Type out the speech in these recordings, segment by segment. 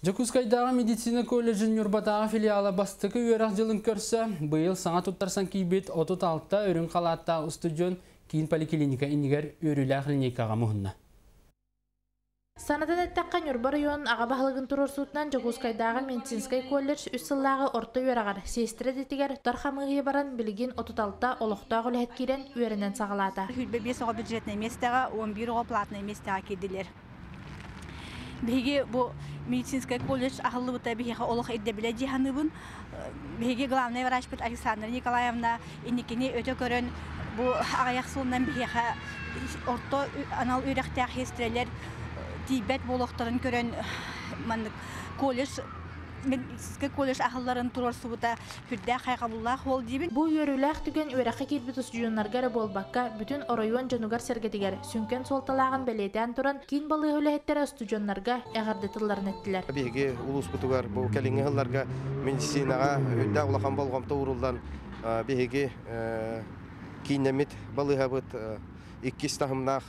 Жакускайдағы медицина колледжін Нюрбатаға филиалы бастықы үйерақ жылын көрсі, бұйыл саңа тұттарсан кейбет 36-та өрін қалатта ұстудион кейін поликлиника инігер өрілі клиникаға мұхынна. Санадан әттәққан Нюрба районын ағабағылығын тұрырсуытынан Жогускайдағы медицинскай колледж үссыллағы орта үйерағар сестірі детігер Дархамығы баран білген 36-та олықтағы үләт керен үйерінен сағалата. Хүлбе 5 оға бюджетный местаға, 11 оға платный местаға кеділер. Беге бу медицинская колледж ахылы бута беге олох идде биле жиханыбын. Беге главный врач бит Александра Николаевна инникини өтө көрөн бу аяк сулунан беге орто анал үрәхтә хестрелер тибет болохтарын көрөн мандык колледж медицинская колледж ахылларын турар субута хүрдә хайгабуллах ол дибин Бу үйеріләқ түген үйраққа келбет ұстудионнаргар болбаққа бүтін оройуан жанугар сәргетігер сүнкен солталағын бәлетен тұран кейін балы өләхеттері студионнарға әғардетілларын әттілер. биһиги улус бутугар бу келиңе хылларга медицинага өйдә улахан болгомто урулдан биһиги кинемит балыгабыт иккис тахымнах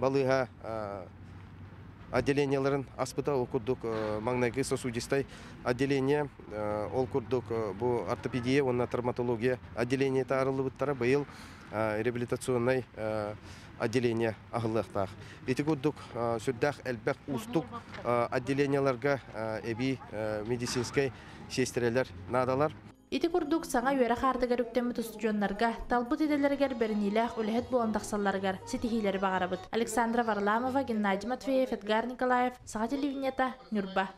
балыга отделенияларын аспыта курдук маңнайгы сосудистай отделение ол курдук бу ортопедия онна травматология отделение таарылыбыттара быйыл реабилитационный отделение агылыктаах ити курдук сүрдах элбек устук отделенияларга эби медицинской сестрелер надалар. Ити курдук саңа үйәрі қардығар үктемі студионнарға, талбыт еделергер бернилях үліхет болан тақсалларгар, сетихилері бағарабыт. Александра Варламова, Геннадий Матвеев, Эдгар Николаев, Саға телевинета, Нюрба.